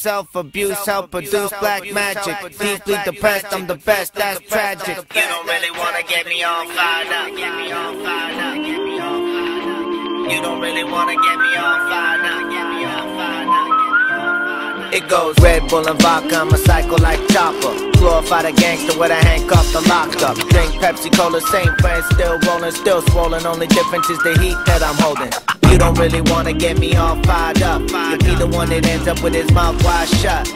Self abuse, help produce black magic. Deeply depressed, I'm the best, that's tragic. You don't really wanna get me all fired up. Get me all fired up. Get me all fired up. You don't really wanna get me all fired up. Get me all fired up. Get me all fired up. It goes Red Bull and vodka, I'm a psycho like Chopper. Glorify the gangster with a handcuff and locked up. Drink Pepsi Cola, same friends, still rolling, still swollen. Only difference is the heat that I'm holding. You don't really wanna get me all fired up. You'll be the one that ends up with his mouth wide shut.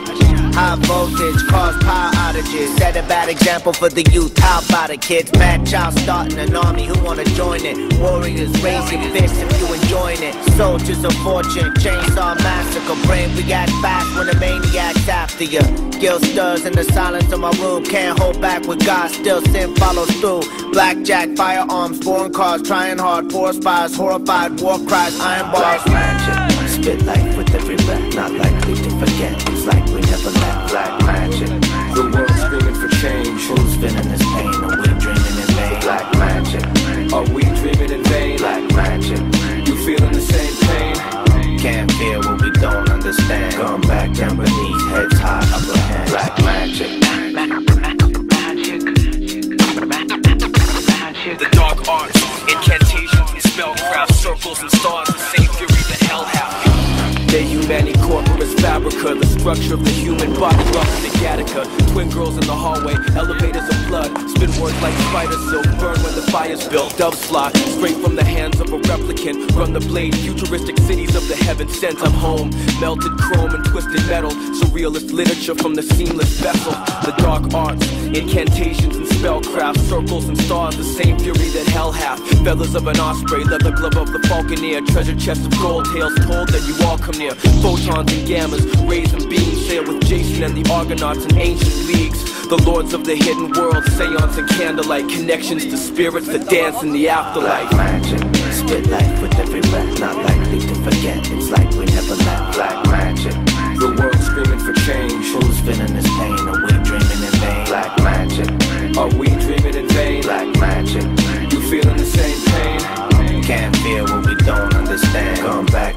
High voltage cause power outages. Set a bad example for the youth. How about it, kids? Madchild starting an army. Who wanna join it? Warriors raising fists if you enjoying it. Soldiers of fortune, chainsaw massacre. Brain react fast when the maniac's after you. Guilt stirs in the silence of my room. Can't hold back with God. Still sin follows through. Blackjack, firearms, foreign cars, trying hard. Forest fires, horrified war cries, iron bars. Black. Spit life with every breath, not likely to forget. It's like we never met. Black magic. The world screaming for change. Who's feeling this pain? Are we dreaming in vain? Black magic. Are we dreaming in vain? Black magic. You feeling the same pain? Can't feel what we don't understand. Come back down beneath, heads high, upper hand. Black magic. The dark arts, incantations spellcraft, circles and stars, the same De humani corporis fabrica, the structure of the human body, rough the Gattaca. Twin girls in the hallway, elevators of blood, spin words like spider silk, burn when the fire's built. Doves fly straight from the hands of a replicant, run the blade, futuristic cities of the heaven sent. I'm home, melted chrome and twisted metal, surrealist literature from the seamless vessel. The dark arts, incantations and spellcraft, circles and stars, the same fury that hell hath. Feathers of an osprey, leather glove of the falconer, treasure chest of gold, tales told that you all come near. Photons and gammas, rays and beams, sail with Jason and the Argonauts and ancient leagues. The lords of the hidden world, seance and candlelight, connections to spirits that dance in the afterlife. Spit life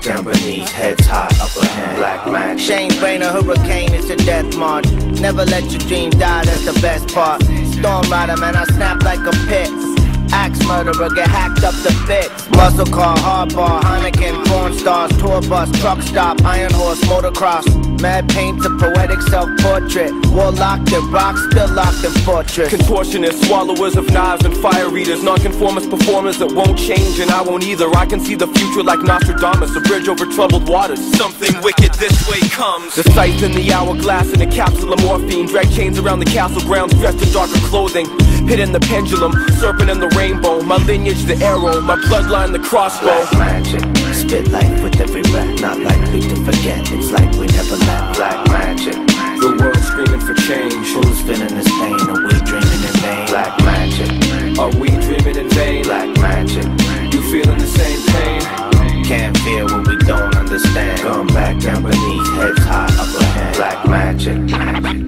down beneath, heads high, upper hand. Black magic. Shane Brain, a hurricane, it's a death march. Never let your dream die, that's the best part. Storm rider, man, I snap like a pit. Axe murderer, get hacked up to bits. Muscle car, hardball, Heineken, porn stars, tour bus, truck stop, iron horse, motocross. Mad painter, poetic self portrait. War locked in rock, still locked in fortress. Contortionists, swallowers of knives and fire eaters, nonconformist performers that won't change and I won't either. I can see the future like Nostradamus, a bridge over troubled waters. Something wicked this way comes. The sights in the hourglass in a capsule of morphine, drag chains around the castle grounds, dressed in darker clothing hitting the pendulum, serpent in the rainbow, my lineage the arrow, my bloodline the crossbow. Magic, spit life with every breath, not likely to forget, it's like we never left. Black magic, the world screaming for change. Who's feeling this pain? Are we dreaming in vain? Black magic, are we dreaming in vain? Black magic, you feeling the same pain? Can't feel what we don't understand. Come back down beneath, heads high, up ahead. Black magic.